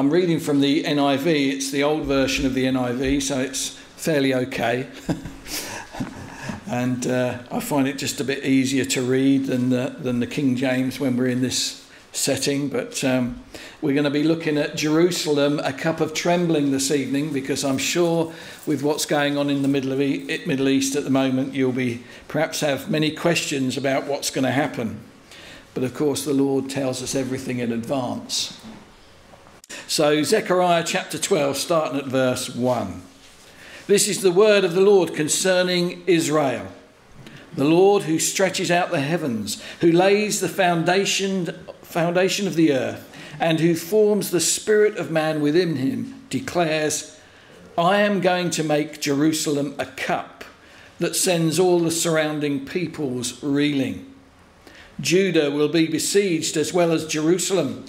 I'm reading from the NIV. It's the old version of the NIV, so it's fairly okay. and uh, I find it just a bit easier to read than the, than the King James when we're in this setting. But um, we're going to be looking at Jerusalem, a cup of trembling this evening, because I'm sure with what's going on in the Middle, of e- Middle East at the moment, you'll be perhaps have many questions about what's going to happen. But of course, the Lord tells us everything in advance. So, Zechariah chapter 12, starting at verse 1. This is the word of the Lord concerning Israel. The Lord who stretches out the heavens, who lays the foundation, foundation of the earth, and who forms the spirit of man within him, declares, I am going to make Jerusalem a cup that sends all the surrounding peoples reeling. Judah will be besieged as well as Jerusalem.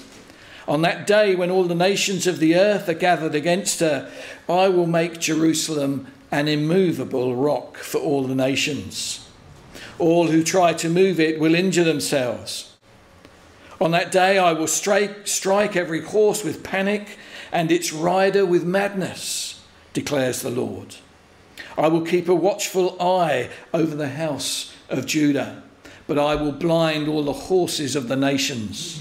On that day when all the nations of the earth are gathered against her, I will make Jerusalem an immovable rock for all the nations. All who try to move it will injure themselves. On that day, I will strike, strike every horse with panic and its rider with madness, declares the Lord. I will keep a watchful eye over the house of Judah, but I will blind all the horses of the nations.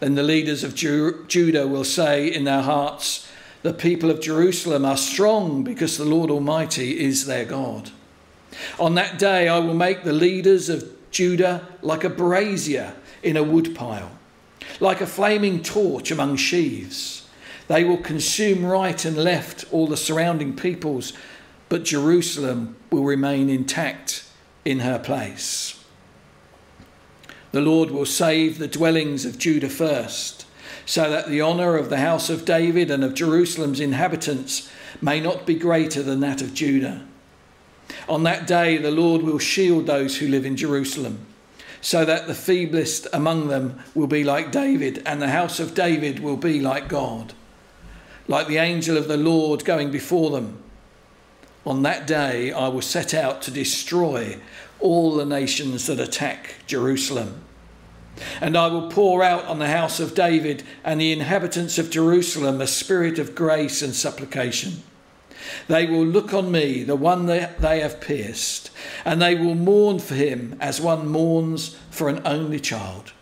Then the leaders of Ju- Judah will say in their hearts, The people of Jerusalem are strong because the Lord Almighty is their God. On that day, I will make the leaders of Judah like a brazier in a woodpile, like a flaming torch among sheaves. They will consume right and left all the surrounding peoples, but Jerusalem will remain intact in her place. The Lord will save the dwellings of Judah first, so that the honour of the house of David and of Jerusalem's inhabitants may not be greater than that of Judah. On that day, the Lord will shield those who live in Jerusalem so that the feeblest among them will be like David, and the house of David will be like God, like the angel of the Lord going before them. On that day, I will set out to destroy all the nations that attack Jerusalem. And I will pour out on the house of David and the inhabitants of Jerusalem a spirit of grace and supplication they will look on me, the one that they have pierced, and they will mourn for him as one mourns for an only child,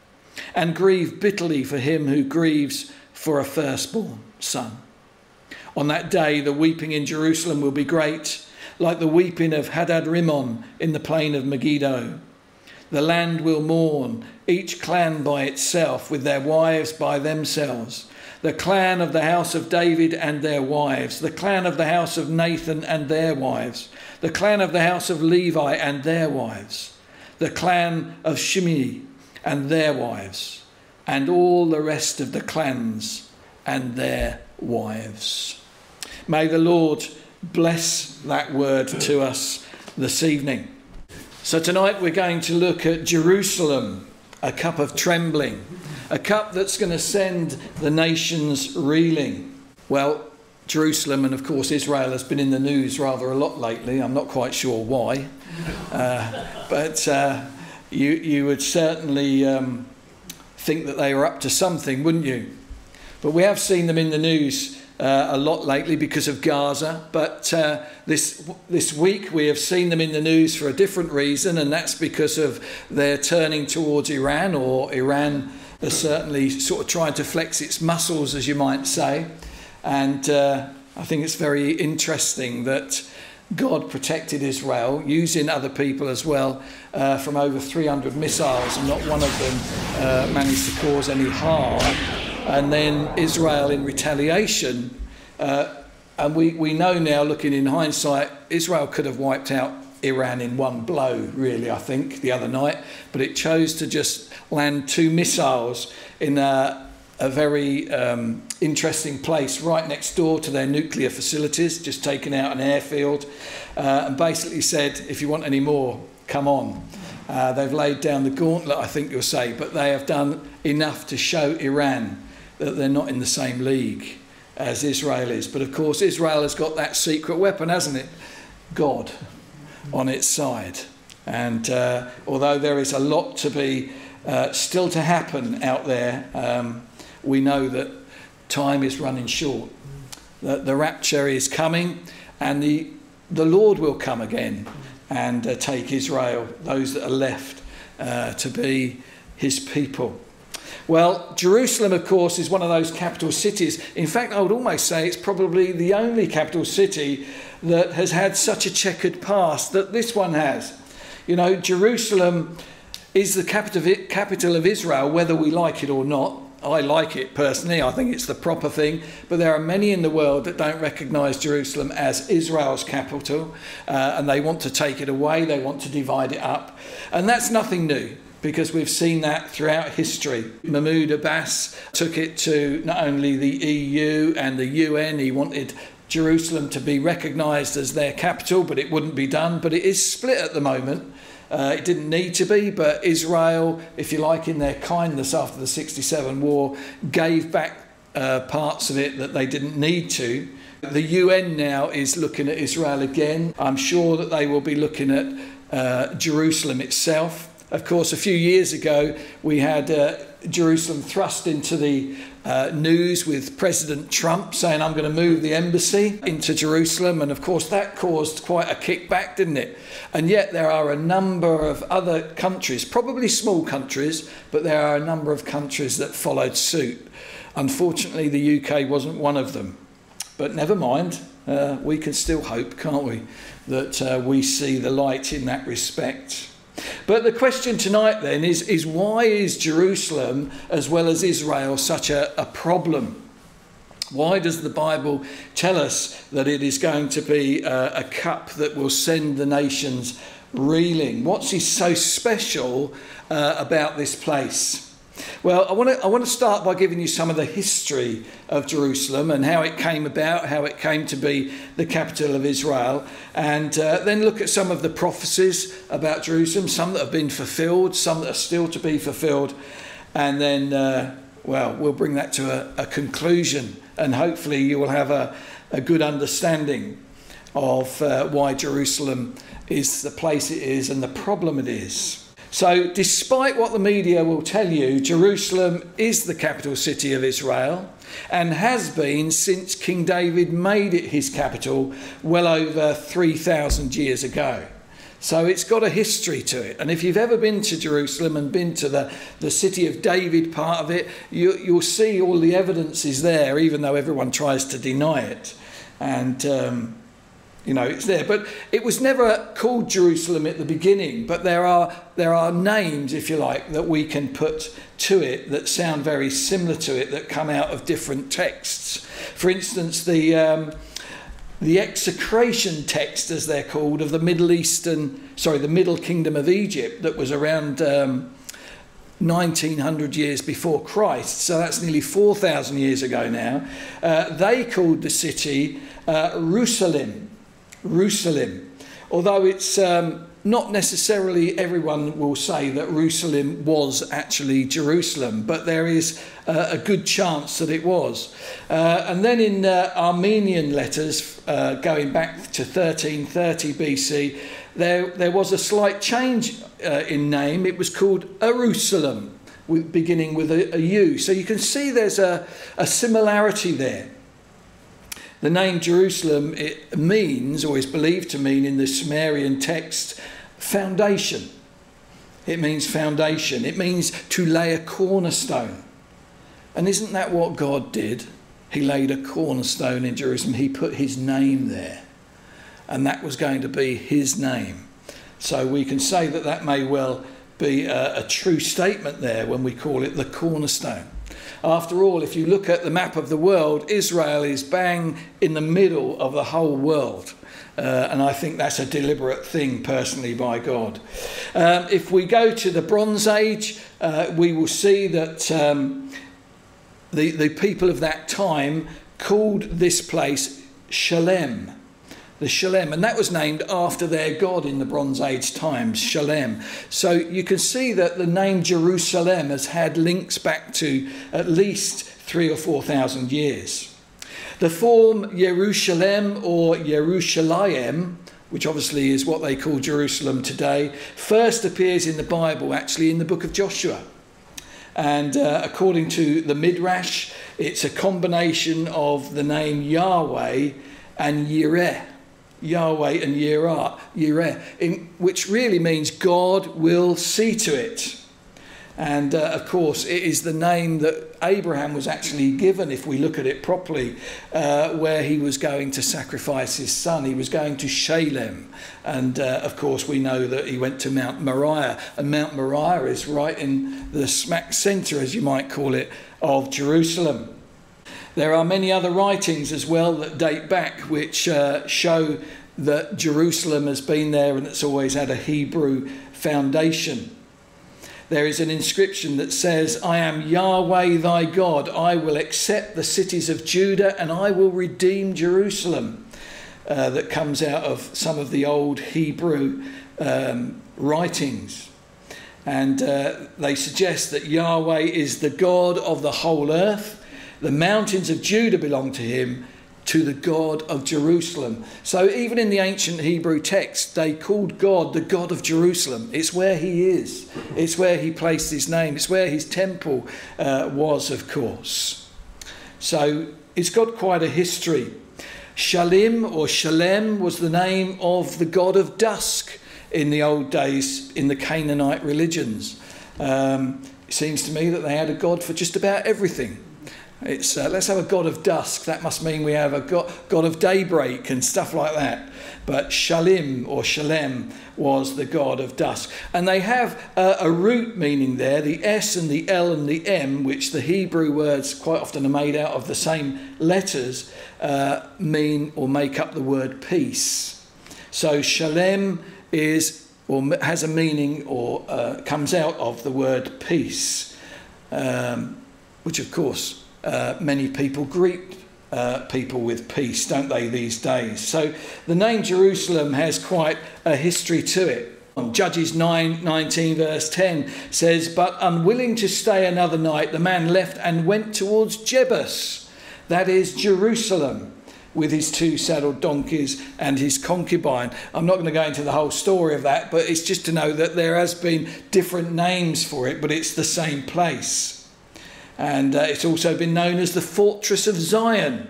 and grieve bitterly for him who grieves for a firstborn son. On that day, the weeping in Jerusalem will be great, like the weeping of Hadad Rimmon in the plain of Megiddo. The land will mourn, each clan by itself, with their wives by themselves the clan of the house of David and their wives, the clan of the house of Nathan and their wives, the clan of the house of Levi and their wives, the clan of Shimei and their wives, and all the rest of the clans and their wives. May the Lord bless that word to us this evening. So, tonight we're going to look at Jerusalem, a cup of trembling a cup that's going to send the nations reeling. Well, Jerusalem and, of course, Israel has been in the news rather a lot lately. I'm not quite sure why. Uh, but uh, you, you would certainly um, think that they were up to something, wouldn't you? But we have seen them in the news uh, a lot lately because of Gaza. But uh, this, this week we have seen them in the news for a different reason, and that's because of their turning towards Iran or Iran has certainly sort of tried to flex its muscles, as you might say. And uh, I think it's very interesting that God protected Israel using other people as well uh, from over 300 missiles, and not one of them uh, managed to cause any harm. And then Israel, in retaliation, uh, and we, we know now, looking in hindsight, Israel could have wiped out Iran in one blow, really, I think, the other night. But it chose to just land two missiles in a, a very um, interesting place right next door to their nuclear facilities, just taken out an airfield, uh, and basically said, if you want any more, come on. Uh, they've laid down the gauntlet, I think you'll say, but they have done enough to show Iran that they're not in the same league as Israel is. But of course, Israel has got that secret weapon, hasn't it? God on its side. And uh, although there is a lot to be uh, still to happen out there, um, we know that time is running short. The, the rapture is coming, and the, the Lord will come again and uh, take Israel, those that are left, uh, to be his people. Well, Jerusalem, of course, is one of those capital cities. In fact, I would almost say it's probably the only capital city that has had such a checkered past that this one has. You know, Jerusalem is the capital of Israel, whether we like it or not. I like it personally, I think it's the proper thing, but there are many in the world that don't recognize Jerusalem as Israel's capital uh, and they want to take it away, they want to divide it up. And that's nothing new because we've seen that throughout history. Mahmoud Abbas took it to not only the EU and the UN, he wanted Jerusalem to be recognised as their capital, but it wouldn't be done. But it is split at the moment. Uh, it didn't need to be, but Israel, if you like, in their kindness after the 67 war, gave back uh, parts of it that they didn't need to. The UN now is looking at Israel again. I'm sure that they will be looking at uh, Jerusalem itself. Of course, a few years ago, we had uh, Jerusalem thrust into the uh, news with President Trump saying, I'm going to move the embassy into Jerusalem. And of course, that caused quite a kickback, didn't it? And yet, there are a number of other countries, probably small countries, but there are a number of countries that followed suit. Unfortunately, the UK wasn't one of them. But never mind, uh, we can still hope, can't we, that uh, we see the light in that respect. But the question tonight then is, is why is Jerusalem as well as Israel such a, a problem? Why does the Bible tell us that it is going to be a, a cup that will send the nations reeling? What's so special uh, about this place? Well, I want, to, I want to start by giving you some of the history of Jerusalem and how it came about, how it came to be the capital of Israel, and uh, then look at some of the prophecies about Jerusalem, some that have been fulfilled, some that are still to be fulfilled, and then, uh, well, we'll bring that to a, a, conclusion, and hopefully you will have a, a good understanding of uh, why Jerusalem is the place it is and the problem it is. So, despite what the media will tell you, Jerusalem is the capital city of Israel and has been since King David made it his capital well over 3,000 years ago. So it's got a history to it. And if you've ever been to Jerusalem and been to the, the city of David part of it, you, you'll see all the evidence is there, even though everyone tries to deny it. And um, you know, it's there. But it was never called Jerusalem at the beginning, but there are, there are names, if you like, that we can put to it that sound very similar to it that come out of different texts. For instance, the, um, the execration text, as they're called, of the Middle Eastern, sorry, the Middle Kingdom of Egypt that was around. Um, 1900 years before Christ, so that's nearly 4,000 years ago now, uh, they called the city uh, Jerusalem. Jerusalem. Although it's um, not necessarily everyone will say that Jerusalem was actually Jerusalem, but there is uh, a good chance that it was. Uh, and then in uh, Amarna letters, uh, going back to 1330 BC, there, there was a slight change uh, in name. It was called Jerusalem, beginning with a, a U. So you can see there's a, a similarity there. The name Jerusalem it means, or is believed to mean in the Sumerian text, foundation. It means foundation. It means to lay a cornerstone. And isn't that what God did? He laid a cornerstone in Jerusalem. He put his name there. And that was going to be his name. So we can say that that may well be a, a true statement there when we call it the cornerstone. After all, if you look at the map of the world, Israel is bang in the middle of the whole world. Uh, and I think that's a deliberate thing, personally, by God. Um, if we go to the Bronze Age, uh, we will see that um, the, the people of that time called this place Shalem the Shalem, and that was named after their god in the Bronze Age times, Shalem. So you can see that the name Jerusalem has had links back to at least three or four thousand years. The form Jerusalem or Jerusalem, which obviously is what they call Jerusalem today, first appears in the Bible, actually in the book of Joshua. And uh, according to the Midrash, it's a combination of the name Yahweh and Yireh. Yahweh and Yireh, in, which really means God will see to it. And uh, of course, it is the name that Abraham was actually given, if we look at it properly, uh, where he was going to sacrifice his son. He was going to Shalem. And uh, of course, we know that he went to Mount Moriah. And Mount Moriah is right in the smack centre, as you might call it, of Jerusalem. There are many other writings as well that date back which uh, show that Jerusalem has been there and it's always had a Hebrew foundation there is an inscription that says, I am Yahweh thy God. I will accept the cities of Judah and I will redeem Jerusalem. Uh, that comes out of some of the old Hebrew um, writings. And uh, they suggest that Yahweh is the God of the whole earth. The mountains of Judah belong to him, to the God of Jerusalem. So even in the ancient Hebrew text, they called God the God of Jerusalem. It's where he is, it's where he placed his name, it's where his temple uh, was, of course. So it's got quite a history. Shalim or Shalem was the name of the god of dusk in the old days in the Canaanite religions. Um, it seems to me that they had a god for just about everything. It's uh, let's have a god of dusk. That must mean we have a god, god of daybreak and stuff like that. But Shalim or Shalem was the god of dusk. And they have a root meaning there, the S and the L and the M, which the Hebrew words quite often are made out of the same letters, uh, mean or make up the word peace. So Shalem is or has a meaning or uh, comes out of the word peace, um, which of course uh, many people greet uh, people with peace, don't they, these days? So the name Jerusalem has quite a history to it. Judges 9 19, verse 10 says, But unwilling to stay another night, the man left and went towards Jebus, that is Jerusalem, with his two saddled donkeys and his concubine. I'm not going to go into the whole story of that, but it's just to know that there has been different names for it, but it's the same place. And uh, it's also been known as the Fortress of Zion.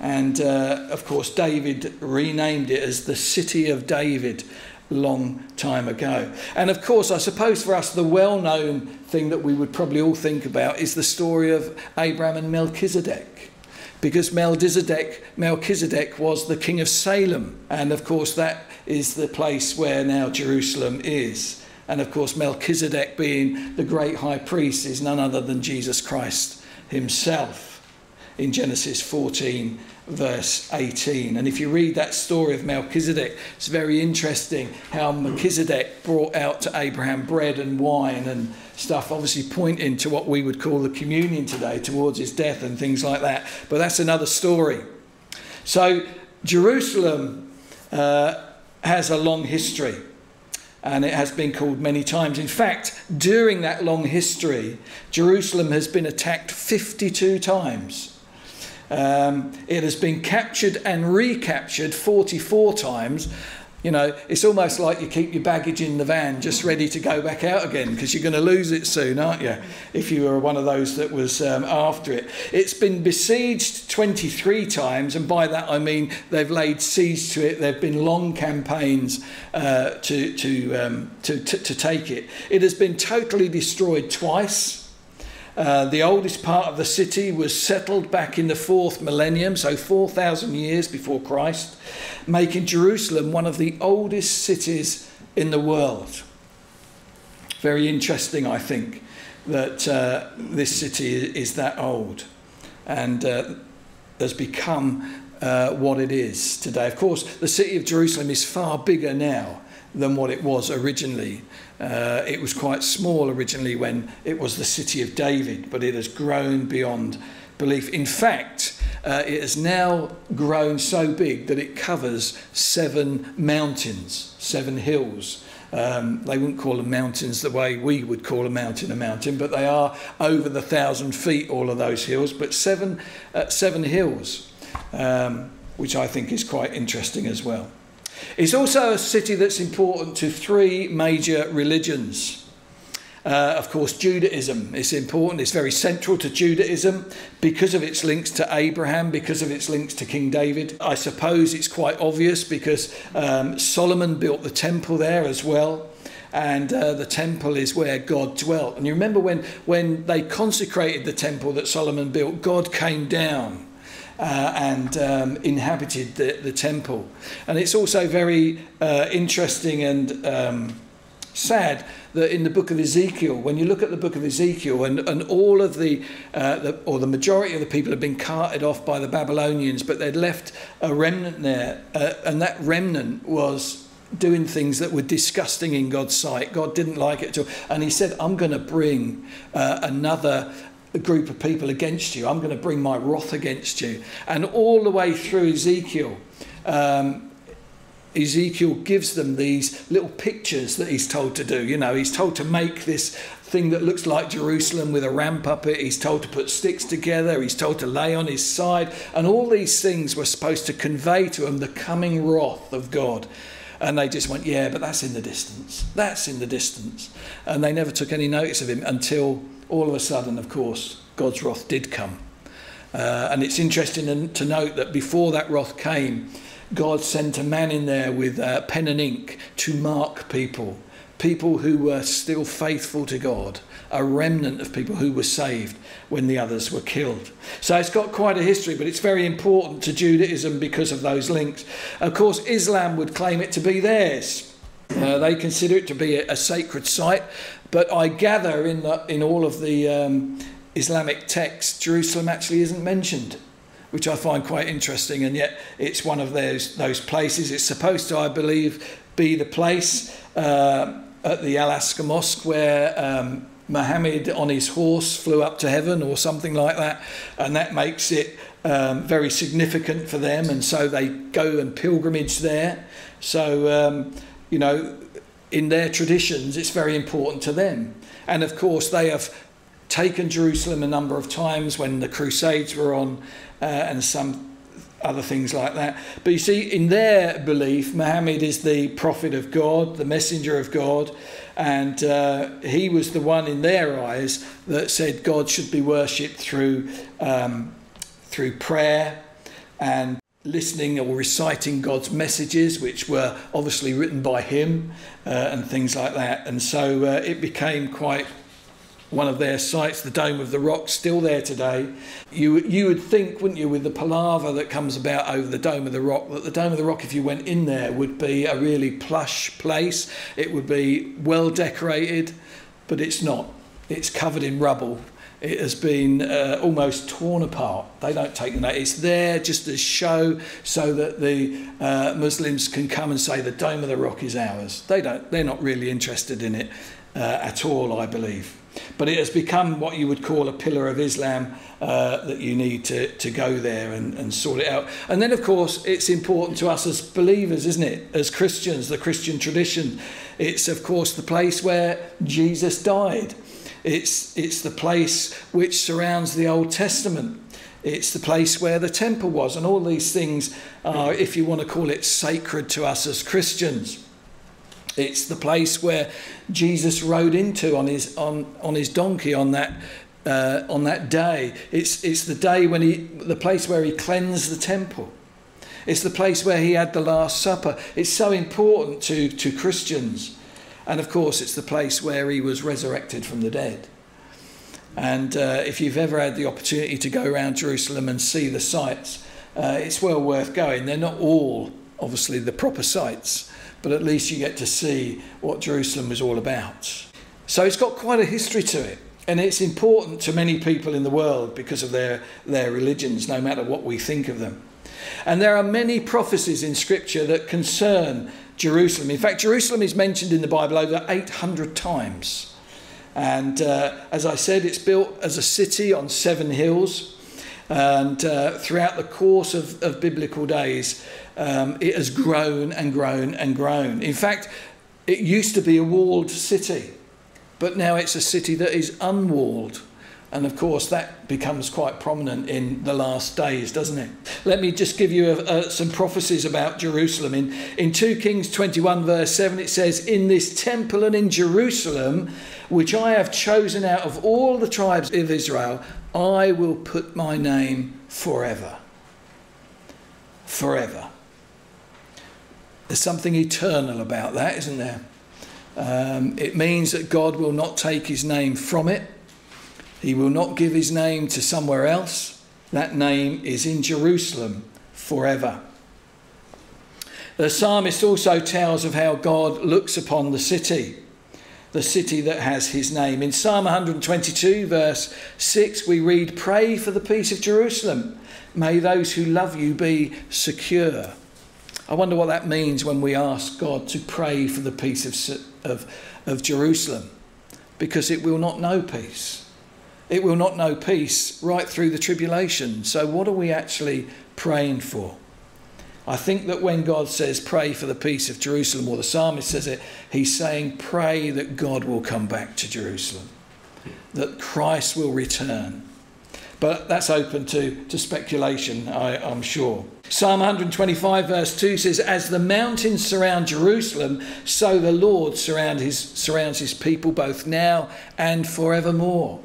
And uh, of course, David renamed it as the City of David long time ago. And of course, I suppose for us, the well known thing that we would probably all think about is the story of Abraham and Melchizedek. Because Melchizedek, Melchizedek was the king of Salem. And of course, that is the place where now Jerusalem is. And of course, Melchizedek, being the great high priest, is none other than Jesus Christ himself in Genesis 14, verse 18. And if you read that story of Melchizedek, it's very interesting how Melchizedek brought out to Abraham bread and wine and stuff, obviously pointing to what we would call the communion today, towards his death and things like that. But that's another story. So, Jerusalem uh, has a long history and it has been called many times. In fact, during that long history, Jerusalem has been attacked 52 times. Um, it has been captured and recaptured 44 times, you know, it's almost like you keep your baggage in the van just ready to go back out again because you're going to lose it soon, aren't you? If you were one of those that was um, after it. It's been besieged 23 times, and by that I mean they've laid siege to it. There have been long campaigns uh, to, to, um, to, to, to take it. It has been totally destroyed twice. Uh, the oldest part of the city was settled back in the fourth millennium, so 4,000 years before Christ, making Jerusalem one of the oldest cities in the world. Very interesting, I think, that uh, this city is that old and uh, has become uh, what it is today. Of course, the city of Jerusalem is far bigger now than what it was originally. Uh, it was quite small originally when it was the city of David, but it has grown beyond belief. In fact, uh, it has now grown so big that it covers seven mountains, seven hills. Um, they wouldn't call them mountains the way we would call a mountain a mountain, but they are over the thousand feet, all of those hills, but seven, uh, seven hills, um, which I think is quite interesting as well. It's also a city that's important to three major religions. Uh, of course, Judaism is important. It's very central to Judaism because of its links to Abraham, because of its links to King David. I suppose it's quite obvious because um, Solomon built the temple there as well. And uh, the temple is where God dwelt. And you remember when, when they consecrated the temple that Solomon built, God came down uh, and um, inhabited the, the temple. And it's also very uh, interesting and um, sad that in the book of Ezekiel, when you look at the book of Ezekiel, and, and all of the, uh, the, or the majority of the people had been carted off by the Babylonians, but they'd left a remnant there, uh, and that remnant was doing things that were disgusting in God's sight. God didn't like it at all. And He said, I'm going to bring uh, another group of people against you. I'm going to bring my wrath against you. And all the way through Ezekiel, um, Ezekiel gives them these little pictures that he's told to do. You know, he's told to make this thing that looks like Jerusalem with a ramp up it. He's told to put sticks together. He's told to lay on his side. And all these things were supposed to convey to him the coming wrath of God. And they just went, yeah, but that's in the distance. That's in the distance. And they never took any notice of him until all of a sudden, of course, God's wrath did come. Uh, and it's interesting to note that before that wrath came, God sent a man in there with uh, pen and ink to mark people, people who were still faithful to God, a remnant of people who were saved when the others were killed. So it's got quite a history, but it's very important to Judaism because of those links. Of course, Islam would claim it to be theirs. Uh, they consider it to be a, a, sacred site, but I gather in, the, in all of the um, Islamic texts, Jerusalem actually isn't mentioned which I find quite interesting. And yet, it's one of those those places. It's supposed to, I believe, be the place uh, at the Al Aqsa Mosque where um, Muhammad on his horse flew up to heaven, or something like that, and that makes it um, very significant for them. And so they go and pilgrimage there. So um, you know, in their traditions, it's very important to them. And of course, they have taken Jerusalem a number of times when the Crusades were on uh, and some other things like that. But you see, in their belief, Muhammad is the prophet of God, the messenger of God, and uh, he was the one in their eyes that said God should be worshipped through um, through prayer and listening or reciting God's messages, which were obviously written by him, uh, and things like that. And so uh, it became quite one of their sites, the Dome of the Rock, still there today. You, you would think, wouldn't you, with the palaver that comes about over the Dome of the Rock, that the Dome of the Rock, if you went in there, would be a really plush place. It would be well decorated, but it's not. It's covered in rubble. It has been uh, almost torn apart. They don't take that. It's there just as show so that the uh, Muslims can come and say the Dome of the Rock is ours. They don't. They're not really interested in it uh, at all, I believe. But it has become what you would call a pillar of Islam uh, that you need to, to go there and, and sort it out. And then, of course, it's important to us as believers, isn't it? As Christians, the Christian tradition. It's, of course, the place where Jesus died. It's, it's the place which surrounds the Old Testament. It's the place where the temple was. And all these things are, if you want to call it, sacred to us as Christians. It's the place where Jesus rode into on his on on his donkey on that uh, on that day. It's it's the day when he the place where he cleansed the temple. It's the place where he had the Last Supper. It's so important to to Christians, and of course, it's the place where he was resurrected from the dead. And uh, if you've ever had the opportunity to go around Jerusalem and see the sites, uh, it's well worth going. They're not all obviously the proper sites but at least you get to see what Jerusalem was all about. So it's got quite a history to it. And it's important to many people in the world because of their, their religions, no matter what we think of them. And there are many prophecies in Scripture that concern Jerusalem. In fact, Jerusalem is mentioned in the Bible over 800 times. And uh, as I said, it's built as a city on seven hills. And uh, throughout the course of, of biblical days, um, it has grown and grown and grown. In fact, it used to be a walled city, but now it's a city that is unwalled. And of course, that becomes quite prominent in the last days, doesn't it? Let me just give you a, a, some prophecies about Jerusalem. In, in 2 Kings 21, verse 7, it says, In this temple and in Jerusalem, which I have chosen out of all the tribes of Israel, I will put my name forever. Forever. There's something eternal about that, isn't there? Um, it means that God will not take his name from it. He will not give his name to somewhere else. That name is in Jerusalem forever. The psalmist also tells of how God looks upon the city, the city that has his name. In Psalm 122, verse 6, we read, Pray for the peace of Jerusalem. May those who love you be secure. I wonder what that means when we ask God to pray for the peace of, of, of Jerusalem, because it will not know peace. It will not know peace right through the tribulation. So, what are we actually praying for? I think that when God says pray for the peace of Jerusalem, or the psalmist says it, he's saying pray that God will come back to Jerusalem, that Christ will return. But that's open to, to speculation, I, I'm sure. Psalm 125, verse 2 says, As the mountains surround Jerusalem, so the Lord surround his, surrounds his people both now and forevermore.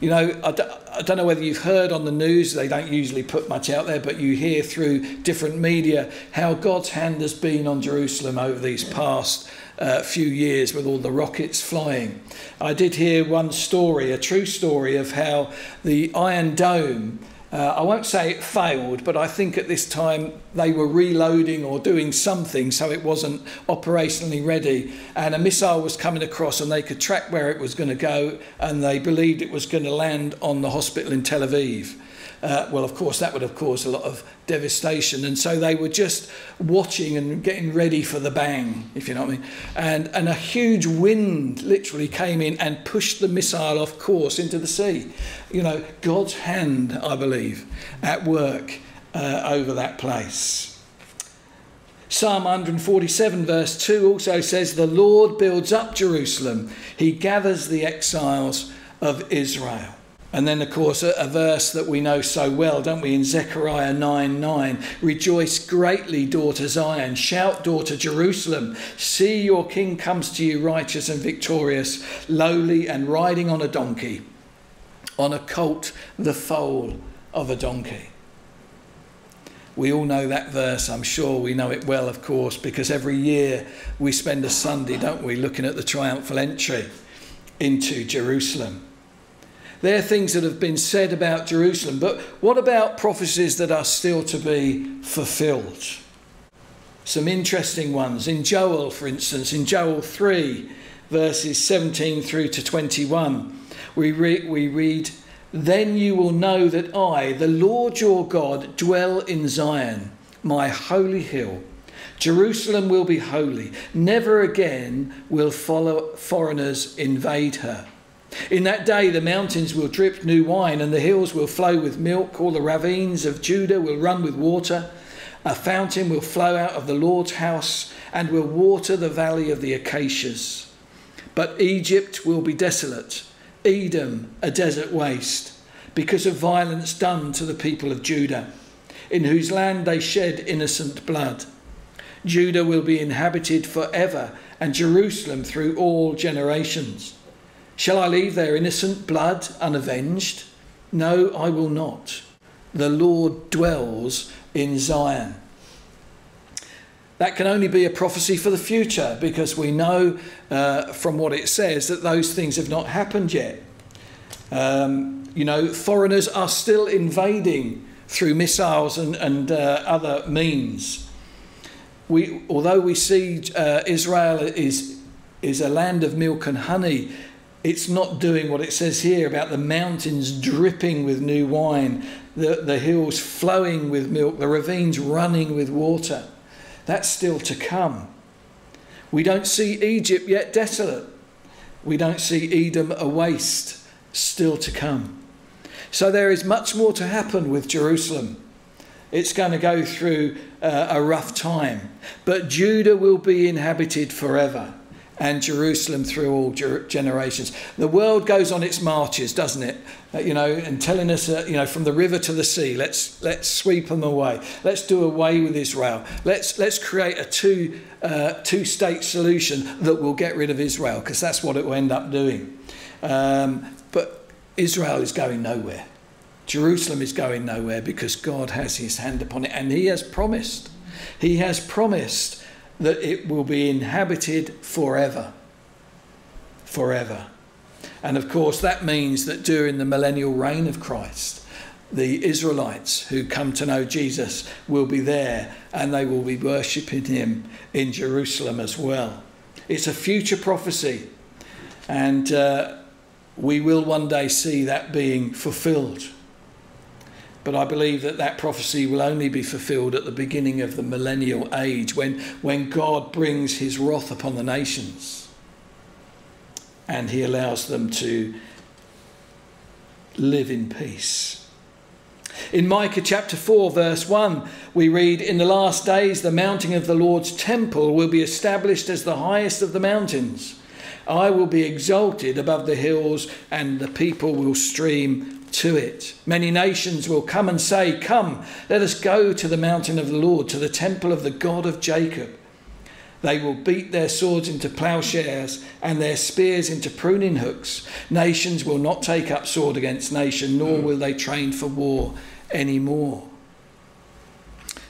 You know, I d- I don't know whether you've heard on the news, they don't usually put much out there, but you hear through different media how God's hand has been on Jerusalem over these past uh, few years with all the rockets flying. I did hear one story, a true story, of how the Iron Dome uh, I won't say it failed, but I think at this time they were reloading or doing something so it wasn't operationally ready. And a missile was coming across and they could track where it was going to go and they believed it was going to land on the hospital in Tel Aviv. Uh, well, of course, that would have caused a lot of devastation. And so they were just watching and getting ready for the bang, if you know what I mean. And, and a huge wind literally came in and pushed the missile off course into the sea. You know, God's hand, I believe, at work uh, over that place. Psalm 147, verse 2 also says, The Lord builds up Jerusalem, he gathers the exiles of Israel. And then, of course, a, a, verse that we know so well, don't we, in Zechariah 9 9. Rejoice greatly, daughter Zion. Shout, daughter Jerusalem. See, your king comes to you righteous and victorious, lowly and riding on a donkey, on a colt, the foal of a donkey. We all know that verse, I'm sure we know it well, of course, because every year we spend a Sunday, don't we, looking at the triumphal entry into Jerusalem. They're things that have been said about Jerusalem. But what about prophecies that are still to be fulfilled? Some interesting ones. In Joel, for instance, in Joel 3, verses 17 through to 21, we, re- we read, Then you will know that I, the Lord your God, dwell in Zion, my holy hill. Jerusalem will be holy. Never again will follow foreigners invade her. In that day, the mountains will drip new wine, and the hills will flow with milk. All the ravines of Judah will run with water. A fountain will flow out of the Lord's house and will water the valley of the acacias. But Egypt will be desolate, Edom a desert waste, because of violence done to the people of Judah, in whose land they shed innocent blood. Judah will be inhabited forever, and Jerusalem through all generations. Shall I leave their innocent blood unavenged? No, I will not. The Lord dwells in Zion. That can only be a prophecy for the future because we know uh, from what it says that those things have not happened yet. Um, you know, foreigners are still invading through missiles and, and uh, other means. We, although we see uh, Israel is, is a land of milk and honey, it's not doing what it says here about the mountains dripping with new wine, the, the hills flowing with milk, the ravines running with water. That's still to come. We don't see Egypt yet desolate. We don't see Edom a waste, still to come. So there is much more to happen with Jerusalem. It's going to go through uh, a rough time. But Judah will be inhabited forever and Jerusalem through all generations. The world goes on its marches, doesn't it? Uh, you know, and telling us, uh, you know, from the river to the sea, let's let's sweep them away. Let's do away with Israel. Let's let's create a two uh, two state solution that will get rid of Israel, because that's what it will end up doing. Um, but Israel is going nowhere. Jerusalem is going nowhere because God has His hand upon it, and He has promised. He has promised that it will be inhabited forever. Forever. And of course, that means that during the millennial reign of Christ, the Israelites who come to know Jesus will be there and they will be worshipping him in Jerusalem as well. It's a future prophecy, and uh, we will one day see that being fulfilled. But I believe that that prophecy will only be fulfilled at the beginning of the millennial age when, when God brings his wrath upon the nations and he allows them to live in peace. In Micah chapter 4, verse 1, we read In the last days, the mounting of the Lord's temple will be established as the highest of the mountains. I will be exalted above the hills, and the people will stream to it. Many nations will come and say, Come, let us go to the mountain of the Lord, to the temple of the God of Jacob. They will beat their swords into plowshares and their spears into pruning hooks. Nations will not take up sword against nation, nor will they train for war anymore.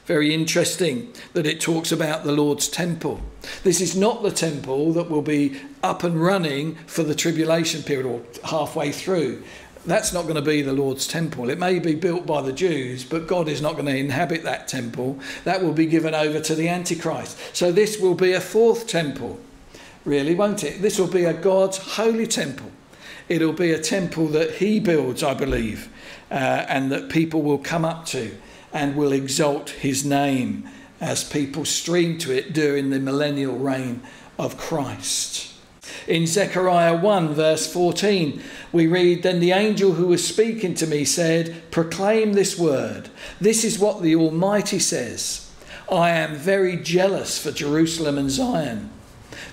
Very interesting that it talks about the Lord's temple. This is not the temple that will be up and running for the tribulation period or halfway through that's not going to be the Lord's temple. It may be built by the Jews, but God is not going to inhabit that temple. That will be given over to the Antichrist. So this will be a fourth temple, really, won't it? This will be a God's holy temple. It'll be a temple that He builds, I believe, uh, and that people will come up to and will exalt His name as people stream to it during the millennial reign of Christ. In Zechariah 1, verse 14, we read Then the angel who was speaking to me said, Proclaim this word. This is what the Almighty says I am very jealous for Jerusalem and Zion.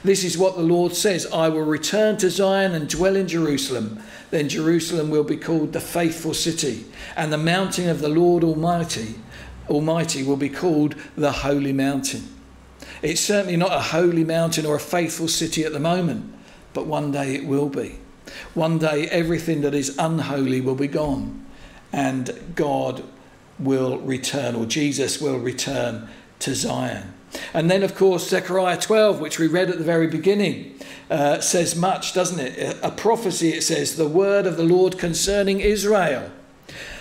This is what the Lord says I will return to Zion and dwell in Jerusalem. Then Jerusalem will be called the faithful city, and the mountain of the Lord Almighty, Almighty will be called the holy mountain. It's certainly not a holy mountain or a faithful city at the moment, but one day it will be. One day everything that is unholy will be gone, and God will return, or Jesus will return to Zion. And then, of course, Zechariah 12, which we read at the very beginning, uh, says much, doesn't it? A prophecy, it says, the word of the Lord concerning Israel.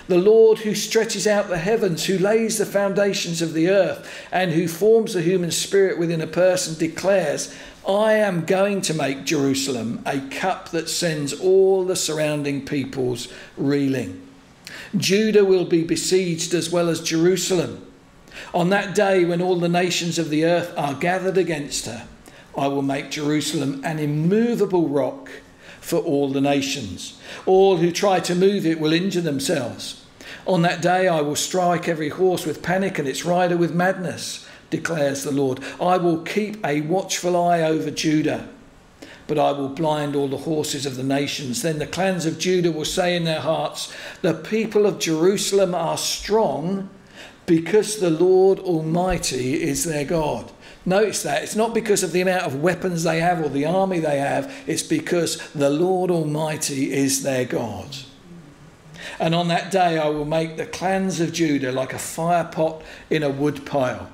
The Lord who stretches out the heavens, who lays the foundations of the earth, and who forms the human spirit within a person declares, I am going to make Jerusalem a cup that sends all the surrounding peoples reeling. Judah will be besieged as well as Jerusalem. On that day, when all the nations of the earth are gathered against her, I will make Jerusalem an immovable rock for all the nations. All who try to move it will injure themselves. On that day I will strike every horse with panic and its rider with madness, declares the Lord. I will keep a watchful eye over Judah, but I will blind all the horses of the nations. Then the clans of Judah will say in their hearts, The people of Jerusalem are strong because the Lord Almighty is their God. Notice that it's not because of the amount of weapons they have or the army they have, it's because the Lord Almighty is their God. And on that day I will make the clans of Judah like a fire pot in a wood pile,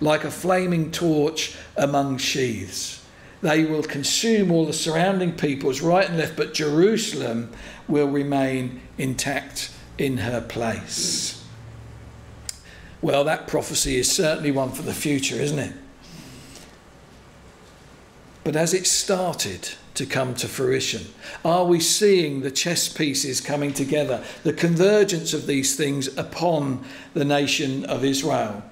like a flaming torch among sheaths. They will consume all the surrounding peoples right and left, but Jerusalem will remain intact in her place. Well, that prophecy is certainly one for the future, isn't it? But as it started to come to fruition, are we seeing the chess pieces coming together, the convergence of these things upon the nation of Israel?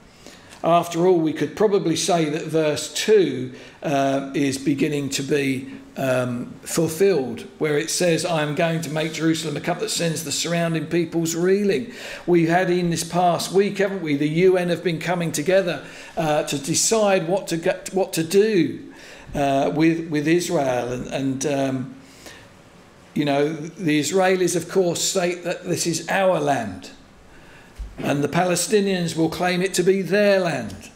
After all, we could probably say that verse 2 uh, is beginning to be um, fulfilled, where it says, I am going to make Jerusalem a cup that sends the surrounding peoples reeling. We've had in this past week, haven't we? The UN have been coming together uh, to decide what to, get, what to do uh, with with Israel, and, and um, you know the Israelis, of course, state that this is our land, and the Palestinians will claim it to be their land.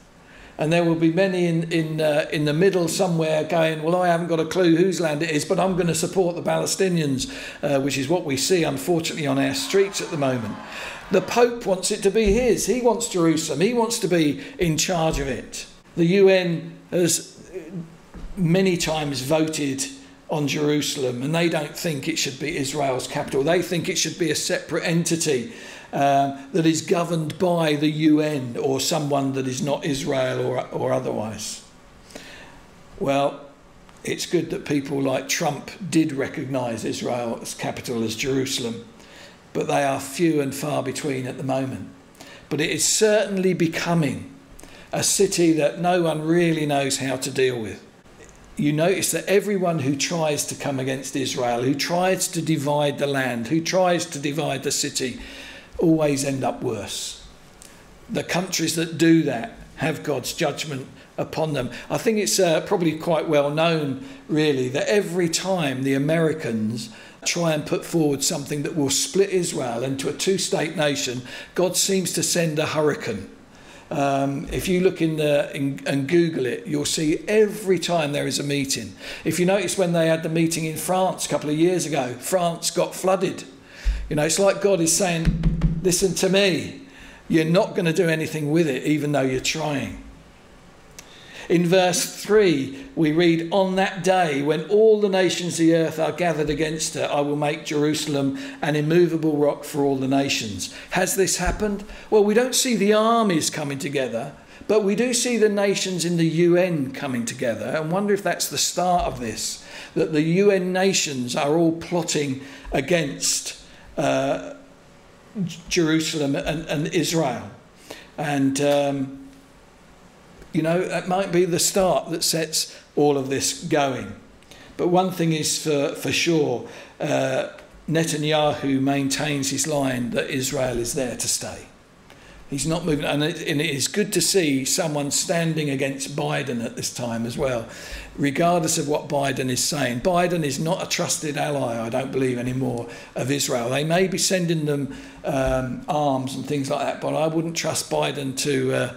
And there will be many in in uh, in the middle somewhere going, well, I haven't got a clue whose land it is, but I'm going to support the Palestinians, uh, which is what we see, unfortunately, on our streets at the moment. The Pope wants it to be his. He wants Jerusalem. He wants to be in charge of it. The UN has many times voted on Jerusalem, and they don't think it should be Israel's capital. They think it should be a separate entity um, that is governed by the UN or someone that is not Israel or, or otherwise. Well, it's good that people like Trump did recognise Israel's capital as Jerusalem, but they are few and far between at the moment. But it is certainly becoming a city that no one really knows how to deal with. You notice that everyone who tries to come against Israel, who tries to divide the land, who tries to divide the city, always end up worse. The countries that do that have God's judgment upon them. I think it's uh, probably quite well known, really, that every time the Americans try and put forward something that will split Israel into a two state nation, God seems to send a hurricane. Um, if you look in the in, and Google it, you'll see every time there is a meeting. If you notice when they had the meeting in France a couple of years ago, France got flooded. You know, it's like God is saying, "Listen to me. You're not going to do anything with it, even though you're trying." In verse 3, we read, On that day, when all the nations of the earth are gathered against her, I will make Jerusalem an immovable rock for all the nations. Has this happened? Well, we don't see the armies coming together, but we do see the nations in the UN coming together and wonder if that's the start of this, that the UN nations are all plotting against uh, Jerusalem and, and, Israel. And. Um, you know, it might be the start that sets all of this going. But one thing is for, for sure uh, Netanyahu maintains his line that Israel is there to stay. He's not moving, and it, and it is good to see someone standing against Biden at this time as well, regardless of what Biden is saying. Biden is not a trusted ally, I don't believe anymore, of Israel. They may be sending them um, arms and things like that, but I wouldn't trust Biden to. Uh,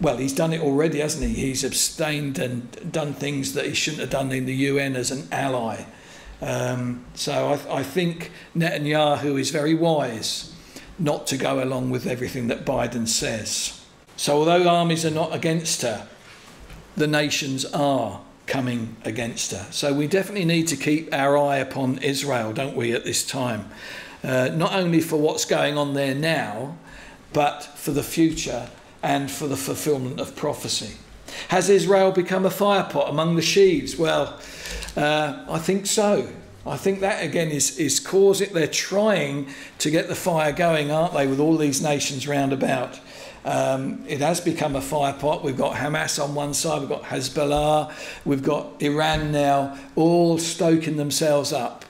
well, he's done it already, hasn't he? He's abstained and done things that he shouldn't have done in the UN as an ally. Um, so I, I think Netanyahu is very wise not to go along with everything that Biden says. So, although armies are not against her, the nations are coming against her. So, we definitely need to keep our eye upon Israel, don't we, at this time? Uh, not only for what's going on there now, but for the future and for the fulfillment of prophecy. Has Israel become a firepot among the sheaves? Well, uh, I think so. I think that again is, is causing, they're trying to get the fire going, aren't they, with all these nations round about. Um, it has become a firepot. We've got Hamas on one side, we've got Hezbollah, we've got Iran now, all stoking themselves up.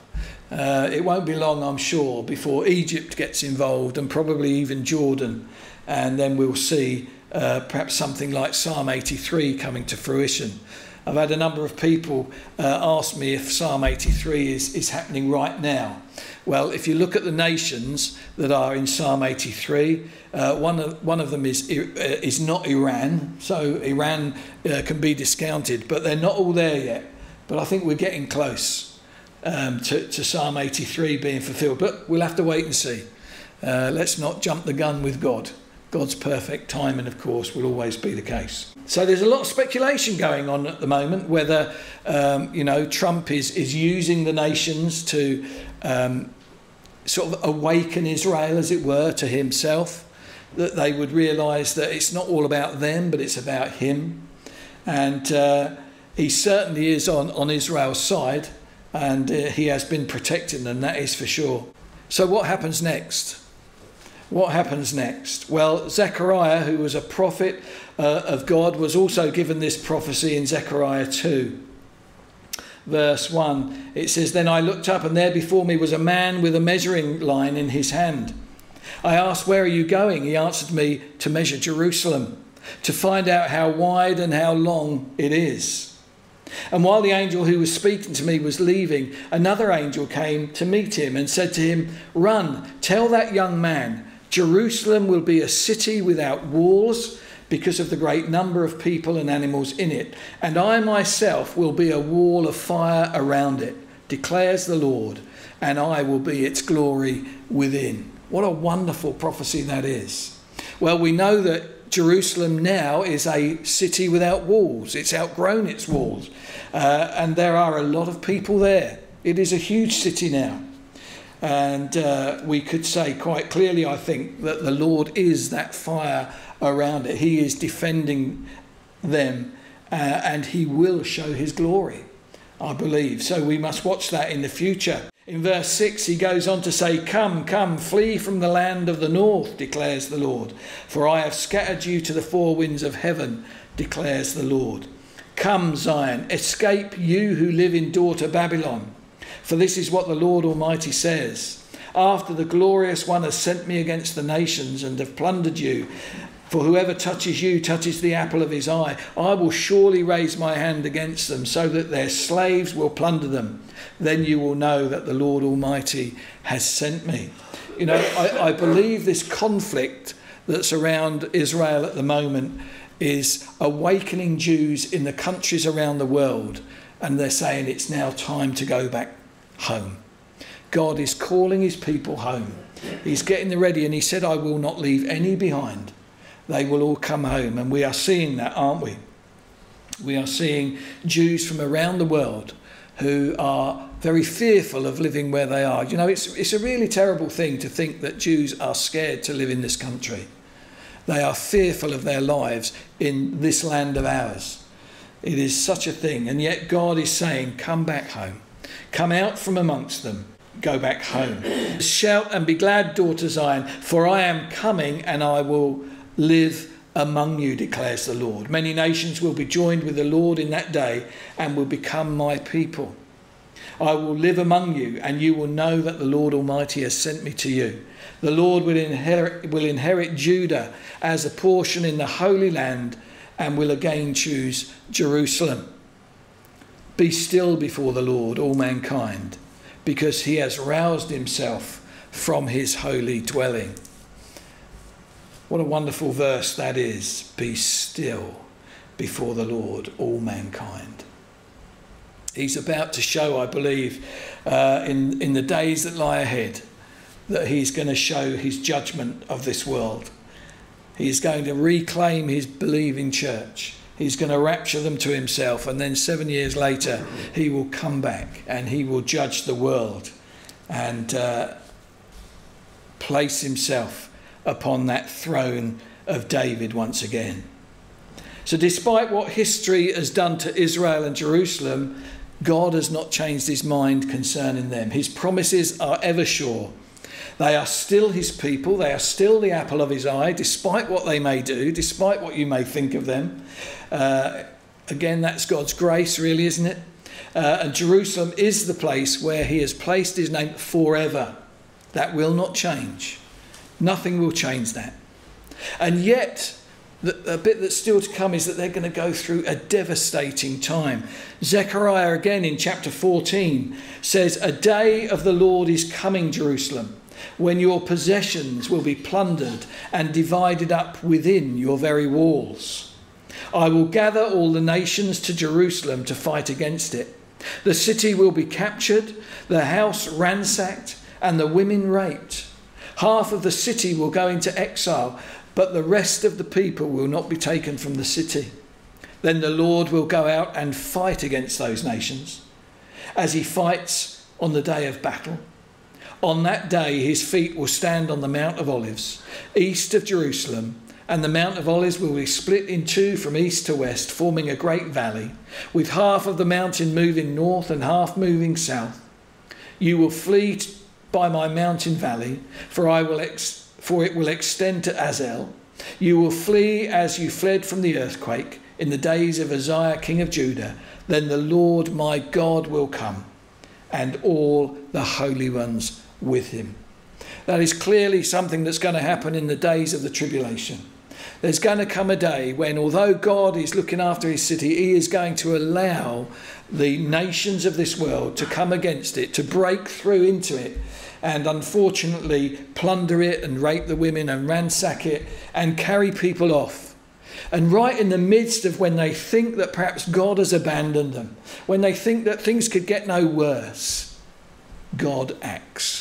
Uh, it won't be long, I'm sure, before Egypt gets involved and probably even Jordan and then we'll see uh, perhaps something like Psalm 83 coming to fruition. I've had a number of people uh, ask me if Psalm 83 is, is happening right now. Well, if you look at the nations that are in Psalm 83, uh, one, of, one of them is, uh, is not Iran, so Iran uh, can be discounted, but they're not all there yet. But I think we're getting close um, to, to Psalm 83 being fulfilled, but we'll have to wait and see. Uh, let's not jump the gun with God. God's perfect timing, of course, will always be the case. So there's a lot of speculation going on at the moment whether um, you know Trump is is using the nations to um, sort of awaken Israel, as it were, to himself. That they would realise that it's not all about them, but it's about him, and uh, he certainly is on on Israel's side, and uh, he has been protecting them. That is for sure. So what happens next? What happens next? Well, Zechariah, who was a prophet uh, of God, was also given this prophecy in Zechariah 2. Verse 1, it says, Then I looked up, and there before me was a man with a measuring line in his hand. I asked, Where are you going? He answered me, To measure Jerusalem, to find out how wide and how long it is. And while the angel who was speaking to me was leaving, another angel came to meet him and said to him, Run, tell that young man, Jerusalem will be a city without walls because of the great number of people and animals in it, and I myself will be a wall of fire around it, declares the Lord, and I will be its glory within. What a wonderful prophecy that is. Well, we know that Jerusalem now is a city without walls. It's outgrown its walls. Uh, and there are a lot of people there. It is a huge city now. And uh, we could say quite clearly, I think, that the Lord is that fire around it. He is defending them uh, and He will show His glory, I believe. So we must watch that in the future. In verse 6, he goes on to say, Come, come, flee from the land of the north, declares the Lord, for I have scattered you to the four winds of heaven, declares the Lord. Come, Zion, escape you who live in daughter Babylon. For this is what the Lord Almighty says After the glorious one has sent me against the nations and have plundered you, for whoever touches you touches the apple of his eye. I will surely raise my hand against them, so that their slaves will plunder them. Then you will know that the Lord Almighty has sent me. You know, I, I believe this conflict that's around Israel at the moment is awakening Jews in the countries around the world, and they're saying it's now time to go back home. God is calling his people home. He's getting them ready, and he said, I will not leave any behind they will all come home. And we are seeing that, aren't we? We are seeing Jews from around the world who are very fearful of living where they are. You know, it's, it's a really terrible thing to think that Jews are scared to live in this country. They are fearful of their lives in this land of ours. It is such a thing. And yet God is saying, Come back home. Come out from amongst them. Go back home. Shout and be glad, daughter Zion, for I am coming and I will live among you, declares the Lord. Many nations will be joined with the Lord in that day and will become my people. I will live among you, and you will know that the Lord Almighty has sent me to you. The Lord will inherit, will inherit Judah as a portion in the Holy Land and will again choose Jerusalem. Be still before the Lord, all mankind, because he has roused himself from his holy dwelling. What a wonderful verse that is. Be still before the Lord, all mankind. He's about to show, I believe, uh, in, in the days that lie ahead, that he's going to show his judgment of this world. He's going to reclaim his believing church. He's going to rapture them to himself, and then seven years later, he will come back and he will judge the world and uh, place himself upon that throne of David once again. So, despite what history has done to Israel and Jerusalem, God has not changed his mind concerning them. His promises are ever sure. They are still his people, they are still the apple of his eye, despite what they may do, despite what you may think of them. Uh, again, that's God's grace, really, isn't it? Uh, and Jerusalem is the place where he has placed his name forever. That will not change. Nothing will change that. And yet, the, bit that's still to come is that they're going to go through a devastating time. Zechariah, again in chapter 14, says, A day of the Lord is coming, Jerusalem, when your possessions will be plundered and divided up within your very walls. I will gather all the nations to Jerusalem to fight against it. The city will be captured, the house ransacked, and the women raped. Half of the city will go into exile, but the rest of the people will not be taken from the city. Then the Lord will go out and fight against those nations as he fights on the day of battle. On that day, his feet will stand on the Mount of Olives, east of Jerusalem, and the Mount of Olives will be split in two from east to west, forming a great valley, with half of the mountain moving north and half moving south. You will flee by my mountain valley, for I will ex- for it will extend to Azel. You will flee as you fled from the earthquake in the days of Uzziah king of Judah. Then the Lord my God will come, and all the holy ones with him. That is clearly something that's going to happen in the days of the tribulation. There's going to come a day when, although God is looking after his city, he is going to allow the nations of this world to come against it, to break through into it, and unfortunately plunder it and rape the women and ransack it and carry people off. And right in the midst of when they think that perhaps God has abandoned them, when they think that things could get no worse, God acts.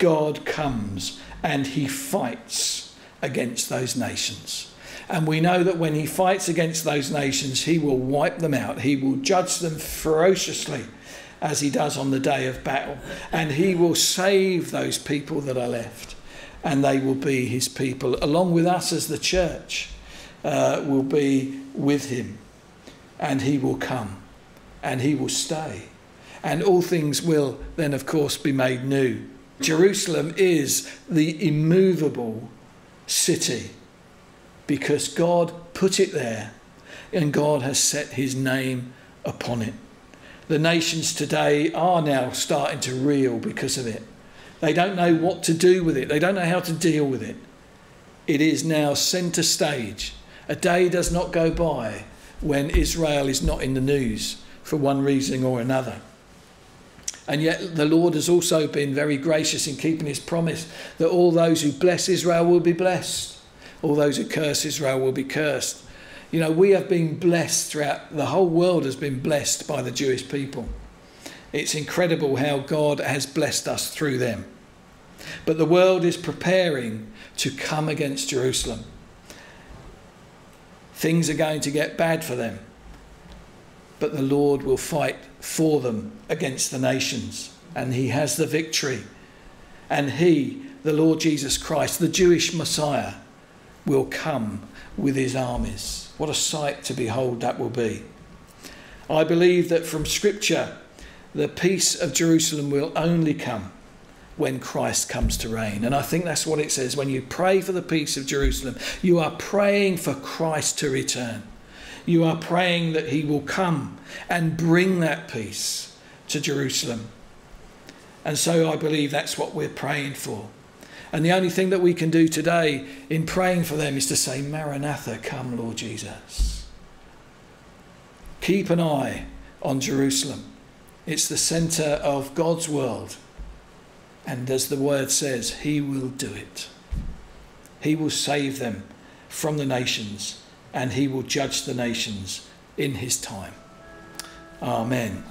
God comes and he fights against those nations. And we know that when he fights against those nations, he will wipe them out. He will judge them ferociously, as he does on the day of battle. And he will save those people that are left. And they will be his people, along with us as the church, uh, will be with him. And he will come. And he will stay. And all things will then, of course, be made new. Jerusalem is the immovable city because God put it there and God has set his name upon it. The nations today are now starting to reel because of it. They don't know what to do with it, they don't know how to deal with it. It is now centre stage. A day does not go by when Israel is not in the news for one reason or another. And yet, the Lord has also been very gracious in keeping his promise that all those who bless Israel will be blessed, all those who curse Israel will be cursed. You know, we have been blessed throughout, the whole world has been blessed by the Jewish people. It's incredible how God has blessed us through them. But the world is preparing to come against Jerusalem. Things are going to get bad for them but the Lord will fight for them against the nations, and he has the victory. And he, the Lord Jesus Christ, the Jewish Messiah, will come with his armies. What a sight to behold that will be. I believe that from Scripture, the peace of Jerusalem will only come when Christ comes to reign. And I think that's what it says. When you pray for the peace of Jerusalem, you are praying for Christ to return. You are praying that He will come and bring that peace to Jerusalem. And so I believe that's what we're praying for. And the only thing that we can do today in praying for them is to say, Maranatha, come, Lord Jesus. Keep an eye on Jerusalem. It's the centre of God's world. And as the word says, He will do it. He will save them from the nations and he will judge the nations in his time. Amen.